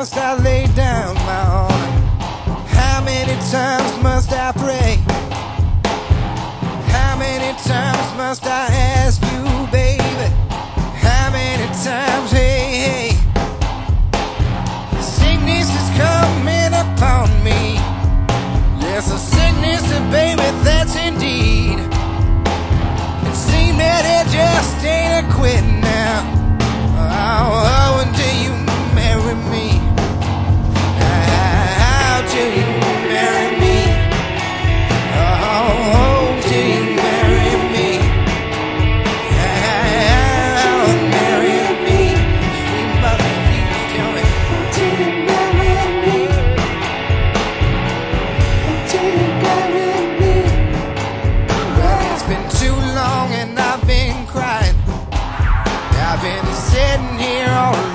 must I lay down my arm? How many times must I pray? How many times must I ask you, baby? How many times, hey, hey? Sickness is coming upon me. Yes, a sickness, and baby.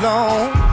long.